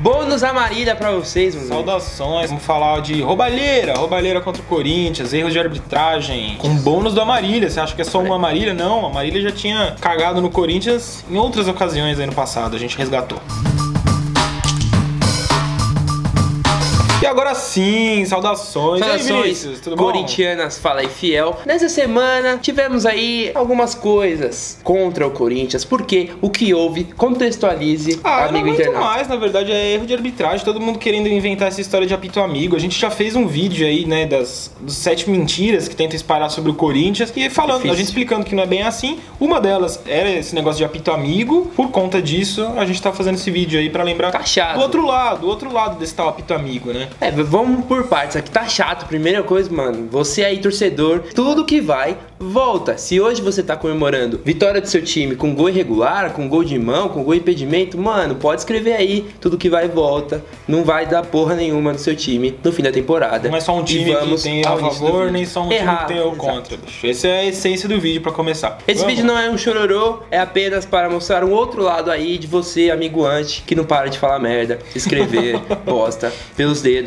Bônus Amarília pra vocês, mano. Saudações, vamos falar de roubalheira, roubalheira contra o Corinthians, erros de arbitragem, com bônus do Amarília. Você acha que é só uma Amarília? Não, a Amarília já tinha cagado no Corinthians em outras ocasiões aí no passado, a gente resgatou. E agora sim, saudações. Saudações aí, Vinícius, tudo bom? corintianas, fala aí fiel. Nessa semana tivemos aí algumas coisas contra o Corinthians, porque o que houve, contextualize, Ah, amigo não internauta. mais, na verdade, é erro de arbitragem, todo mundo querendo inventar essa história de apito amigo. A gente já fez um vídeo aí, né, das dos sete mentiras que tenta espalhar sobre o Corinthians, e falando, Difícil. a gente explicando que não é bem assim. Uma delas era esse negócio de apito amigo, por conta disso, a gente tá fazendo esse vídeo aí pra lembrar Tá chato. do outro lado, do outro lado desse tal apito amigo, né? É, vamos por partes. Aqui tá chato. Primeira coisa, mano, você aí, torcedor, tudo que vai, volta. Se hoje você tá comemorando vitória do seu time com gol irregular, com gol de mão, com gol impedimento, mano, pode escrever aí. Tudo que vai, volta. Não vai dar porra nenhuma no seu time no fim da temporada. Não é só um time que tem a favor, nem só um time que tem o contra, bicho. Essa é a essência do vídeo pra começar. Esse Vamos? vídeo não é um chororô, é apenas para mostrar um outro lado aí de você, amigo antes, que não para de falar merda, escrever bosta pelos dedos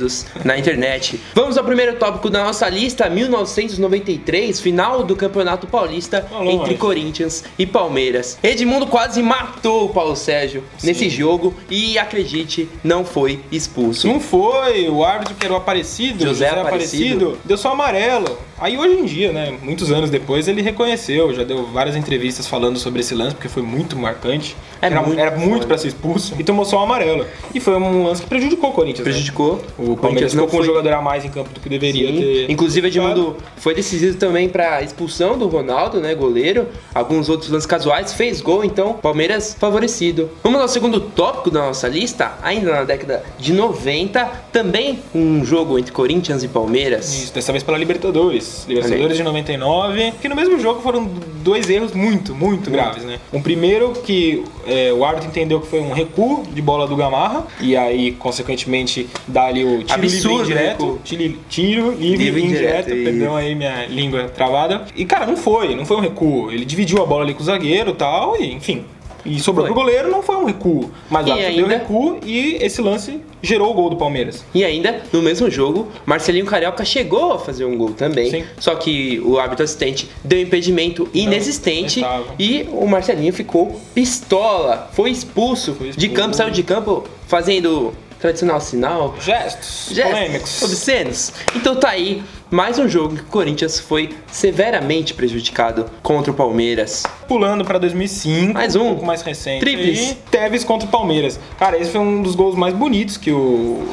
na internet. Vamos ao primeiro tópico da nossa lista, 1993, final do Campeonato Paulista Alô, entre Anjo. Corinthians e Palmeiras. Edmundo quase matou o Paulo Sérgio nesse jogo e acredite, não foi expulso. Não foi, o árbitro que era o Aparecido, José José, Aparecido. Aparecido, deu só amarelo. Aí hoje em dia, né, muitos anos depois, ele reconheceu, já deu várias entrevistas falando sobre esse lance, porque foi muito marcante. É era muito era muito pra ser expulso e tomou só o amarelo. E foi um lance que prejudicou o Corinthians. né? Prejudicou. O Palmeiras ficou com um jogador a mais em campo do que deveria Sim. ter. Inclusive, Edmundo foi decisivo também para expulsão do Ronaldo, né, goleiro. Alguns outros lances casuais, fez gol, então Palmeiras favorecido. Vamos ao segundo tópico da nossa lista, ainda na década de 90, também um jogo entre Corinthians e Palmeiras. Isso, dessa vez pela Libertadores. Libertadores de 99. Que no mesmo jogo foram dois erros muito, muito graves, né? Um primeiro que é, o árbitro entendeu que foi um recuo de bola do Gamarra. E aí, consequentemente, dá ali o tiro Absurdo, livre né, indireto. Tiro, tiro livre, Livre indireto. indireto, Perdão aí minha língua travada. E, cara, não foi. Não foi um recuo. Ele dividiu a bola ali com o zagueiro e tal. E, enfim... E sobrou Foi. pro goleiro, não foi um recuo. Mas o árbitro deu ainda- recuo e esse lance gerou o gol do Palmeiras. E ainda, no mesmo jogo, Marcelinho Carioca chegou a fazer um gol também. Sim. Só que o árbitro assistente deu impedimento inexistente não e o Marcelinho ficou pistola. Foi expulso, Foi de expulso. campo, saiu de campo fazendo tradicional sinal. Gestos, Gestos polêmicos. obscenos. Então tá aí, mais um jogo que o Corinthians foi severamente prejudicado contra o Palmeiras. Pulando pra 2005, Mais um. um pouco mais recente. Tríplice. aí, Tevez contra o Palmeiras. Cara, esse foi um dos gols mais bonitos que o,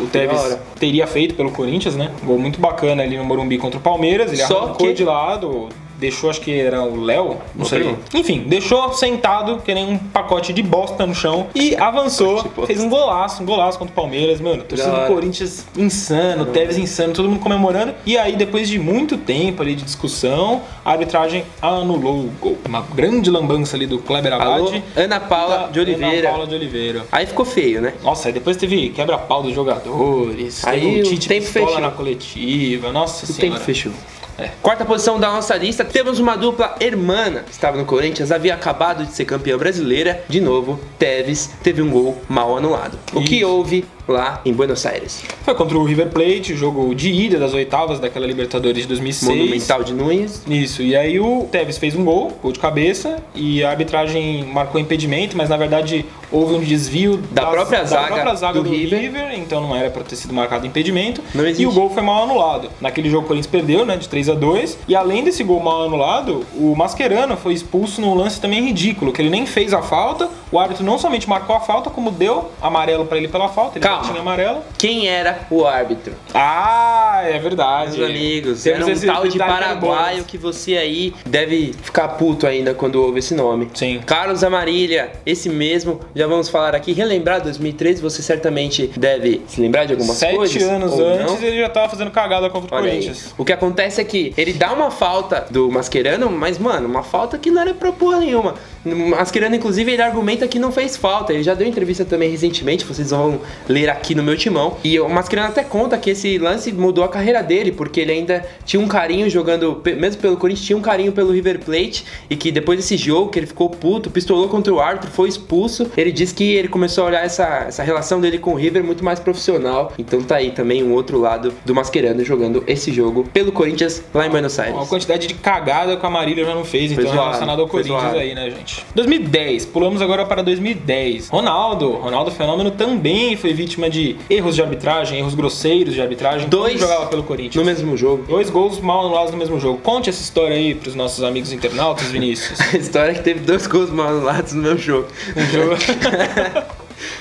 o Tevez teria feito pelo Corinthians, né? Um gol muito bacana ali no Morumbi contra o Palmeiras. Ele Só arrancou que- de lado, deixou, acho que era o Léo, não sei. pergunta. Enfim, deixou sentado, que nem um pacote de bosta no chão. E avançou, fez um golaço, um golaço contra o Palmeiras. Mano, torcida hora. do Corinthians insano, Tevez insano, todo mundo comemorando. E aí, depois de muito tempo ali de discussão, a arbitragem anulou o gol. Uma grande lambança ali do Kleber Abad. Ana Paula de Oliveira. Ana Paula de Oliveira. Aí ficou feio, né? Nossa, aí depois teve quebra-pau dos jogadores, Aí teve o o Tite tempo fechou. na coletiva, nossa O senhora. tempo fechou. É. Quarta posição da nossa lista, temos uma dupla hermana que estava no Corinthians, havia acabado de ser campeã brasileira. De novo, Tevez teve um gol mal anulado. O que Isso. houve lá em Buenos Aires? Foi contra o River Plate, jogo de ida das oitavas daquela Libertadores de 2006. Monumental de Nunes. Isso, e aí o Tevez fez um gol, gol de cabeça, e a arbitragem marcou impedimento, mas na verdade houve um desvio Da das- própria zaga própria zaga do do, River. River. então não era pra ter sido marcado impedimento. E o gol foi mal anulado. Naquele jogo o Corinthians perdeu, né, de 3 a 2 e além desse gol mal anulado, o Mascherano foi expulso num lance também ridículo, que ele nem fez a falta, o árbitro não somente marcou a falta, como deu amarelo pra ele pela falta, ele Calma. Já tinha amarelo. Quem era o árbitro? Ah, é verdade. Meus amigos, Temos era um tal de paraguaio que você aí deve ficar puto ainda quando ouve esse nome. Sim. Carlos Amarília, esse mesmo, já vamos falar aqui. Relembrar 2013, você certamente deve se lembrar de algumas Sete coisas. anos ou antes ele já tava fazendo cagada contra o Olha aí. Corinthians. O que acontece é que ele dá uma falta do Mascherano, mas, mano, uma falta que não era pra porra nenhuma. Mascherano, inclusive, ele argumenta que não fez falta. Ele já deu entrevista também recentemente, vocês vão ler aqui no meu timão. E o Mascherano até conta que esse lance mudou a carreira dele, porque ele ainda tinha um carinho jogando, mesmo pelo Corinthians, tinha um carinho pelo River Plate. E que depois desse jogo, que ele ficou puto, pistolou contra o árbitro, foi expulso. Ele disse que ele começou a olhar essa, essa relação dele com o River muito mais profissional. Então tá aí também um outro lado do Mascherano jogando esse jogo pelo Corinthians lá em Buenos Aires. Uma quantidade de cagada com a Marília já não fez, então zoado, relacionado ao Corinthians zoado. aí, né, gente? 2010, pulamos agora para 2010. Ronaldo, Ronaldo Fenômeno também foi vítima de erros de arbitragem, erros grosseiros de arbitragem. Dois jogava pelo Corinthians. No mesmo jogo. Dois gols mal anulados no mesmo jogo. Conte essa história aí pros nossos amigos internautas, Vinícius. A história é que teve dois gols mal anulados no mesmo jogo. Um jogo.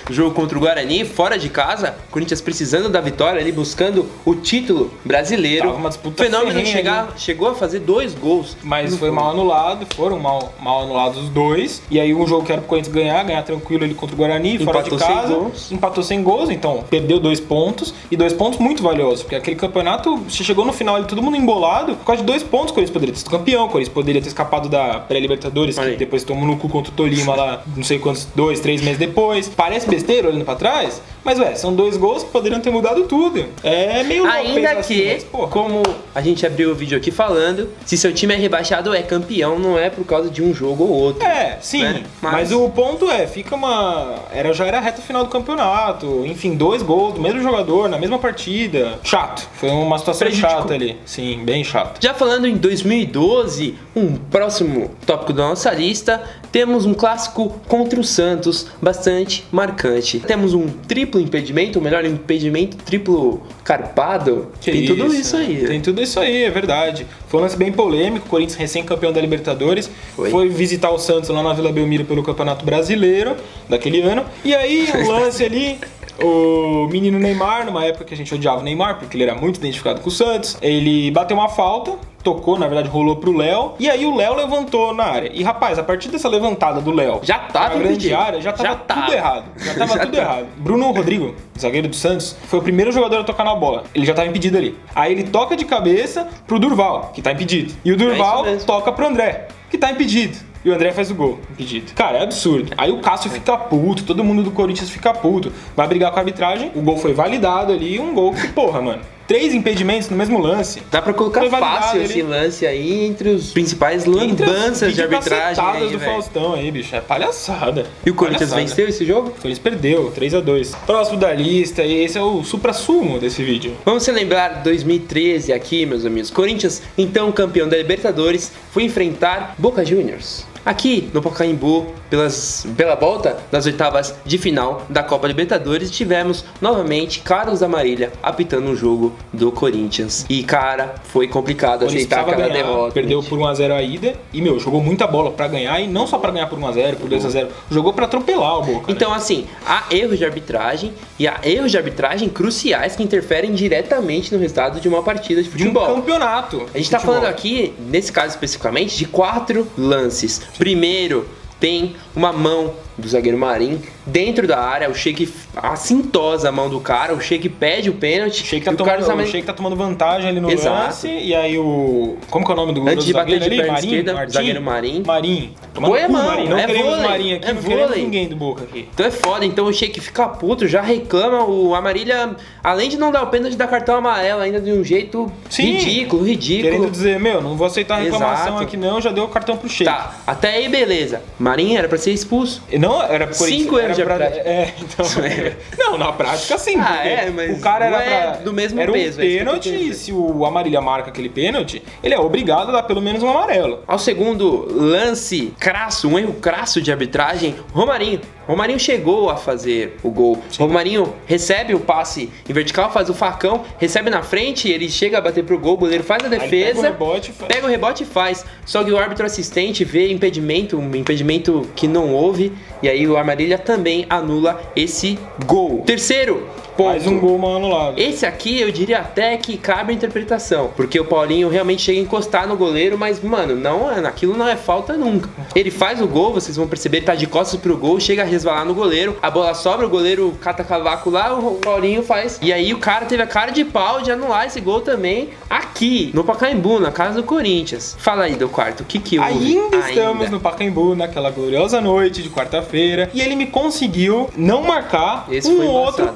Jogo contra o Guarani, fora de casa, Corinthians precisando da vitória ali, buscando o título brasileiro. Tava uma disputa o Fenômeno chegar- ali. chegou a fazer dois gols. Mas foi mal anulado, foram mal, mal anulados os dois. E aí um jogo que era pro Corinthians ganhar, ganhar tranquilo ele contra o Guarani, fora de Empatou sem casa. gols. Empatou sem gols, então perdeu dois pontos. E dois pontos muito valiosos, porque aquele campeonato, se chegou no final ali todo mundo embolado, por causa de dois pontos o Corinthians poderia ter sido campeão, o Corinthians poderia ter escapado da pré-Libertadores, que depois tomou no cu contra o Tolima lá, não sei quantos, dois, três meses depois. Parece besteira olhando pra trás, mas ué, são dois gols que poderiam ter mudado tudo. É meio louco Ainda assim, que, mas, como a gente abriu o vídeo aqui falando, se seu time é rebaixado, é campeão, não é por causa de um jogo ou outro. É, sim. né? Mas... Mas- o ponto é, fica uma. Era, já era a reta final do campeonato. Enfim, dois gols do mesmo jogador na mesma partida. Chato. Foi uma situação Prejudicou. chata ali. Sim, bem chato. Já falando em 2012, um próximo tópico da nossa lista, temos um clássico contra o Santos bastante marcante. Temos um triplo impedimento, ou melhor, impedimento triplo carpado. Que Tem tudo isso aí. Tem tudo isso aí, é verdade. Foi um lance bem polêmico. O Corinthians, recém-campeão da Libertadores, Foi. foi. visitar o Santos lá na Vila Belmiro pelo Campeonato Brasileiro daquele ano. E aí, o lance ali. O menino Neymar, numa época que a gente odiava o Neymar, porque ele era muito identificado com o Santos, ele bateu uma falta, tocou, na verdade rolou pro Léo, e aí o Léo levantou na área. E rapaz, a partir dessa levantada do Léo, Já tava na grande impedido. área, já tava Já tudo tava. errado. Já tava Já tudo tava. errado. Bruno Rodrigo, zagueiro do Santos, foi o primeiro jogador a tocar na bola. Ele já tava impedido ali. Aí ele toca de cabeça pro Durval, que tá impedido. E o Durval É toca pro André, que tá impedido. E o André faz o gol, impedido. Cara, é absurdo. Aí o Cássio fica puto, todo mundo do Corinthians fica puto. Vai brigar com a arbitragem, o gol foi validado ali, um gol que, porra, mano. Três impedimentos no mesmo lance. Dá pra colocar Foi fácil ele. esse lance aí entre os principais lambanças de arbitragem. Aí, do velho. Faustão aí, bicho. É palhaçada. E o Corinthians Palhaçada. venceu esse jogo? O Corinthians perdeu, 3x2. Próximo da lista, e esse é o supra-sumo desse vídeo. Vamos celebrar 2013 aqui, meus amigos. Corinthians, então campeão da Libertadores, foi enfrentar Boca Juniors. Aqui no Pacaembu, pelas, pela volta das oitavas de final da Copa Libertadores, tivemos novamente Carlos Amarilha apitando um jogo do Corinthians. E cara, foi complicado aceitar aquela ganhar, derrota. perdeu por 1x0 a ida e, meu, jogou muita bola pra ganhar e não só pra ganhar por 1x0, por 2x0, jogou pra atropelar o Boca. né? Então, assim, há erros de arbitragem e há erros de arbitragem cruciais que interferem diretamente no resultado de uma partida de de um futebol. campeonato. A gente tá Futebol. falando aqui, nesse caso especificamente, de quatro lances. Primeiro, tem uma mão do zagueiro Marim dentro da área, o Sheik assintosa a mão do cara, o Sheik pede o pênalti. O Sheik tá, o tomando, o Sheik tá tomando vantagem ali no Exato. lance e aí o... Como que é o nome do Antes de bater de ali? perna esquerda, Martim? zagueiro Marim. Marim. Tomando Põe a cu, mão, Marim. Não é queremos vôlei, Marim aqui, é não queremos vôlei. ninguém do Boca aqui. Então é foda, então o Sheik fica puto, já reclama, o Amarilha, além de não dar o pênalti, dá cartão amarelo ainda de um jeito Sim. ridículo, ridículo. Querendo dizer, meu, não vou aceitar a reclamação Exato. aqui não, já deu o cartão pro Sheik. Tá, até aí beleza. Marim era pra ser expulso. Não, era Corinthians. Cinco erros pra-. É, então. não, na prática sim. Ah, é, mas o cara era é pra. do mesmo era peso, um é tô pênalti e dizer. se o Amarília marca aquele pênalti, ele é obrigado a dar pelo menos um amarelo. Ao segundo lance crasso, um erro crasso de arbitragem, Romarinho. Romarinho chegou a fazer o gol. Romarinho recebe o passe em vertical, faz o facão, recebe na frente, ele chega a bater pro gol, o goleiro faz a defesa. pega o rebote e faz- Pega o rebote e faz. Só que o árbitro assistente vê impedimento, um impedimento que não houve, e aí o Armarilha também anula esse gol. Terceiro, Mais um gol mal anulado. Esse aqui eu diria até que cabe a interpretação, porque o Paulinho realmente chega a encostar no goleiro, mas mano, não, aquilo não é falta nunca. Ele faz o gol, vocês vão perceber, ele tá de costas pro gol, chega a resvalar no goleiro, a bola sobra, o goleiro cata cavaco lá, o Paulinho faz. E aí o cara teve a cara de pau de anular esse gol também aqui, no Pacaembu, na casa do Corinthians. Fala aí, do quarto, o que que houve? Ainda estamos no Pacaembu, naquela gloriosa noite de quarta-feira, e ele me conseguiu não marcar Esse um outro embaçado.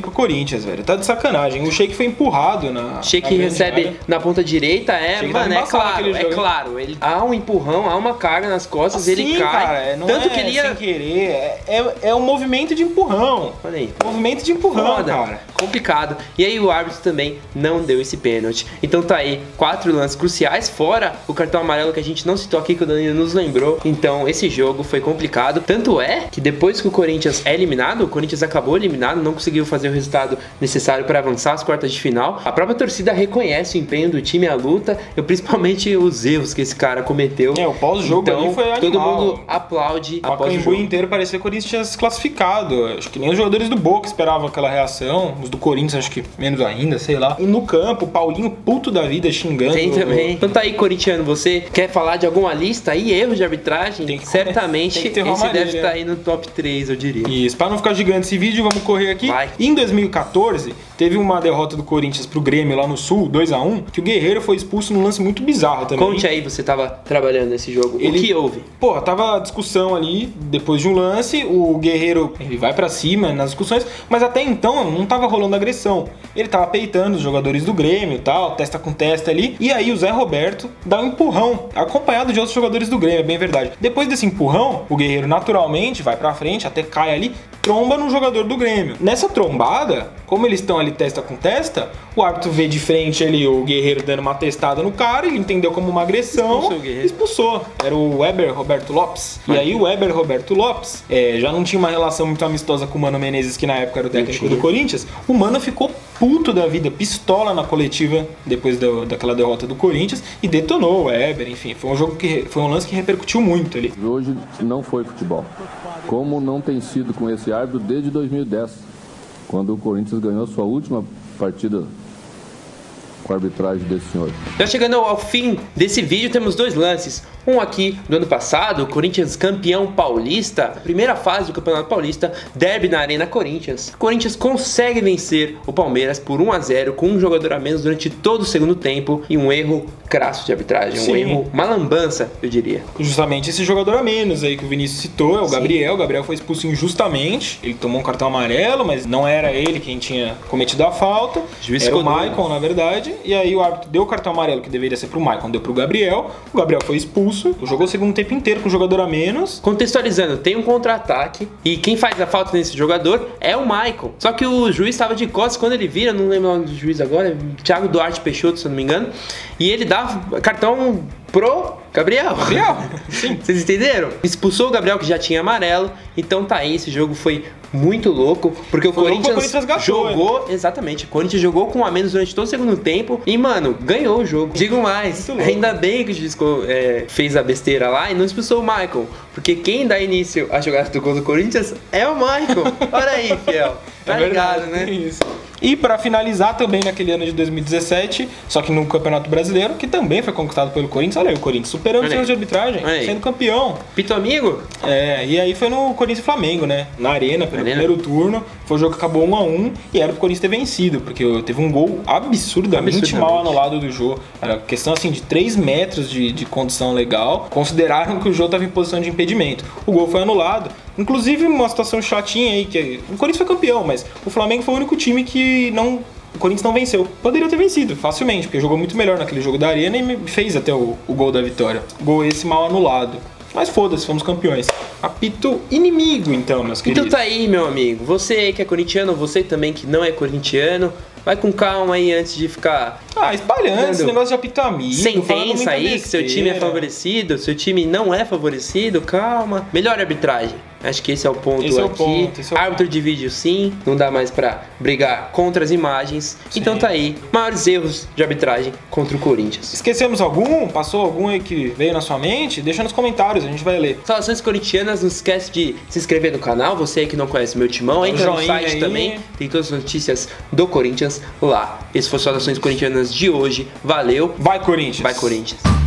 Pro Corinthians, velho. Tá de sacanagem. O Sheik foi empurrado na. Sheik na recebe área. na ponta direita, é, Sheik mano, é claro, é claro. Ele, há um empurrão, há uma carga nas costas, ele Sim, cai. cara, é- não tanto é que ele ia. sem querer, é, é, é um movimento de empurrão. Olha aí. Movimento de empurrão, Foda, cara. complicado. E aí o árbitro também não deu esse pênalti. Então tá aí, quatro lances cruciais, fora o cartão amarelo que a gente não citou aqui, que o Danilo nos lembrou. Então esse jogo foi complicado. Tanto é que depois que o Corinthians é eliminado, o Corinthians acabou eliminado, não conseguiu fazer o resultado necessário para avançar às quartas de final. A própria torcida reconhece o empenho do time, a luta, e principalmente os erros que esse cara cometeu. É, o pós-jogo então, ali foi todo animal. mundo aplaude O após o jogo. inteiro parecia que o Corinthians tinha se classificado. Acho que nem os jogadores do Boca esperavam aquela reação. Os do Corinthians, acho que menos ainda, sei lá. E no campo, o Paulinho puto da vida xingando. Tem também. Então tá aí, corintiano, você quer falar de alguma lista aí, erros de arbitragem? Tem que- Certamente tem que esse deve estar né? aí no top 3, eu diria. Isso, pra não ficar gigante esse vídeo, vamos correr aqui. Vai. Em 2014, teve uma derrota do Corinthians pro Grêmio lá no Sul, 2x1, que o Guerreiro foi expulso num lance muito bizarro também. Conte aí, você tava trabalhando nesse jogo. Ele- O que houve? Pô, tava discussão ali, depois de um lance, o Guerreiro, ele vai pra cima nas discussões, mas até então não tava rolando agressão. Ele tava peitando os jogadores do Grêmio e tal, testa com testa ali, e aí o Zé Roberto dá um empurrão, acompanhado de outros jogadores do Grêmio, é bem verdade. Depois desse empurrão, o Guerreiro naturalmente vai pra frente, até cai ali, tromba no jogador do Grêmio. Nessa trombada, como eles estão ali testa com testa, o árbitro vê de frente ali o Guerreiro dando uma testada no cara, ele entendeu como uma agressão, Expulsou expulsou. Era o Weber Roberto Lopes. E aí o Weber Roberto Lopes é, já não tinha uma relação muito amistosa com o Mano Menezes, que na época era o técnico do Corinthians. O Mano ficou puto da vida, pistola na coletiva depois da- daquela derrota do Corinthians e detonou o Weber, enfim. Foi um jogo que foi um lance que repercutiu muito ali. Hoje não foi futebol. Como não tem sido com esse árbitro desde 2010, quando o Corinthians ganhou sua última partida com a arbitragem desse senhor. Já chegando ao fim desse vídeo, temos dois lances. Um aqui do ano passado, o Corinthians campeão paulista, primeira fase do Campeonato Paulista, derby na Arena Corinthians. O Corinthians consegue vencer o Palmeiras por 1 a 0 com um jogador a menos durante todo o segundo tempo e um erro crasso de arbitragem, um Sim. erro, uma lambança, eu diria. Justamente esse jogador a menos aí que o Vinícius citou, é o Sim. Gabriel. O Gabriel foi expulso injustamente. Ele tomou um cartão amarelo, mas não era ele quem tinha cometido a falta. Juiz era o. Maicon, na verdade. E aí o árbitro deu o cartão amarelo que deveria ser pro Maicon, deu pro Gabriel. O Gabriel foi expulso. Jogou o segundo tempo inteiro com o jogador a menos. Contextualizando, tem um contra-ataque e quem faz a falta nesse jogador é o Michael. Só que o juiz estava de costas quando ele vira, não lembro o nome do juiz agora, é Thiago Duarte Peixoto, se não me engano. E ele dá cartão pro Gabriel. Gabriel, sim. Vocês entenderam? Expulsou o Gabriel que já tinha amarelo. Então tá aí, esse jogo foi muito louco, porque o Corinthians, Corinthians gastou, jogou, exatamente, o Corinthians jogou com um a menos durante todo o segundo tempo e, mano, ganhou o jogo. Digo mais, ainda bem que o juiz é, fez a besteira lá e não expulsou o Michael, porque quem dá início à jogada do gol do Corinthians é o Michael. Olha aí, fiel. Tá É ligado, verdade, né? tem Isso. E pra finalizar também naquele ano de 2017, só que no Campeonato Brasileiro, que também foi conquistado pelo Corinthians, olha aí, o Corinthians superando os erros de arbitragem, sendo campeão. Pito amigo? É, e aí foi no Corinthians e Flamengo, né? Na Arena, pelo Arena. primeiro turno. Foi um jogo que acabou 1 a 1 e era pro Corinthians ter vencido, porque teve um gol absurdamente, Absurdamente. mal anulado do Jô. Era questão assim de 3 metros de, de condição legal. Consideraram que o Jô tava em posição de impedimento. O gol foi anulado. Inclusive, uma situação chatinha aí, que o Corinthians foi campeão, mas o Flamengo foi o único time que não. O Corinthians não venceu. Poderia ter vencido facilmente, porque jogou muito melhor naquele jogo da Arena e fez até o, o gol da vitória. Gol esse mal anulado. Mas foda-se, fomos campeões. Apito inimigo, então, meus Então queridos. tá aí, meu amigo. Você aí que é corintiano, você também que não é corintiano, vai com calma aí antes de ficar Ah, espalhando esse negócio de apito amigo. sentença aí que seu time é favorecido, seu time não é favorecido, calma. Melhor arbitragem. Acho que esse é o ponto Esse é o aqui. ponto, é o Árbitro de vídeo sim, não dá mais pra brigar contra as imagens. Então tá aí, maiores erros de arbitragem contra o Corinthians. Esquecemos algum? Passou algum aí que veio na sua mente? Deixa nos comentários, a gente vai ler. Saudações corintianas, não esquece de se inscrever no canal. Você aí que não conhece meu timão, entra no site aí. também. Tem todas as notícias do Corinthians lá. Esse foi Saudações Corintianas de hoje. Valeu, Vai, Corinthians! vai Corinthians.